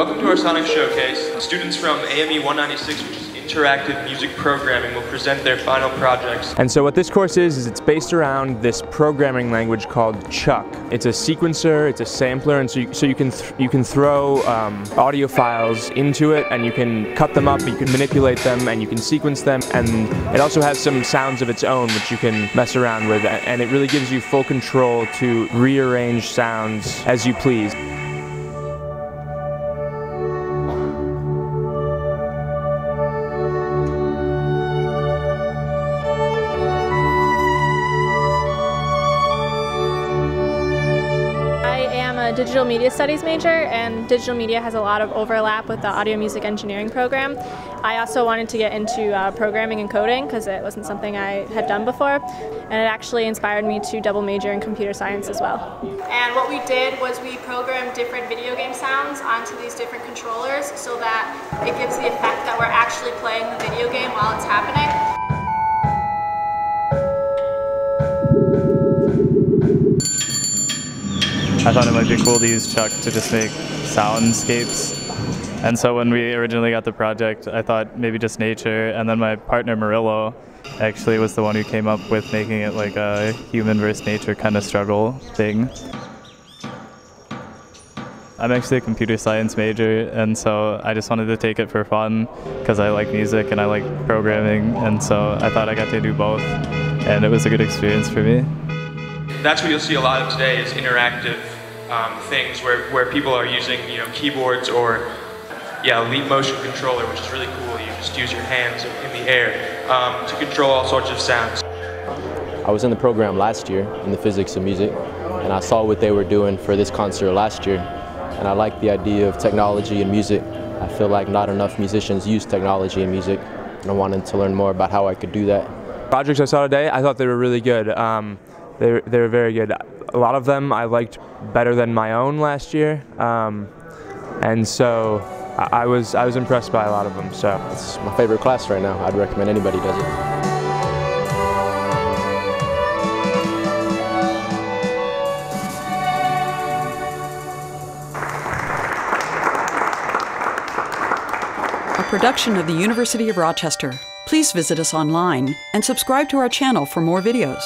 welcome to our Sonic Showcase. Students from AME 196, which is Interactive Music Programming, will present their final projects. And so what this course is, is it's based around this programming language called ChucK. It's a sequencer, it's a sampler, and so you, so you can you can throw um, audio files into it, and you can cut them up, you can manipulate them, and you can sequence them, and it also has some sounds of its own which you can mess around with, and it really gives you full control to rearrange sounds as you please. A digital media studies major and digital media has a lot of overlap with the audio music engineering program. I also wanted to get into uh, programming and coding because it wasn't something I had done before and it actually inspired me to double major in computer science as well. And what we did was we programmed different video game sounds onto these different controllers so that it gives the effect that we're actually playing the video game while it's happening. I thought it might be cool to use ChucK to just make soundscapes. And so when we originally got the project, I thought maybe just nature, and then my partner Murillo actually was the one who came up with making it like a human versus nature kind of struggle thing. I'm actually a computer science major, and so I just wanted to take it for fun because I like music and I like programming, and so I thought I got to do both, and it was a good experience for me that's what you'll see a lot of today is interactive um, things where, where people are using you know keyboards or yeah leap motion controller which is really cool. You just use your hands in the air um, to control all sorts of sounds. I was in the program last year in the physics of music and I saw what they were doing for this concert last year and I like the idea of technology and music. I feel like not enough musicians use technology and music and I wanted to learn more about how I could do that. Projects I saw today I thought they were really good. Um, they're, they're very good. A lot of them I liked better than my own last year, um, and so I was I was impressed by a lot of them. So it's my favorite class right now. I'd recommend anybody does it. A production of the University of Rochester. Please visit us online and subscribe to our channel for more videos.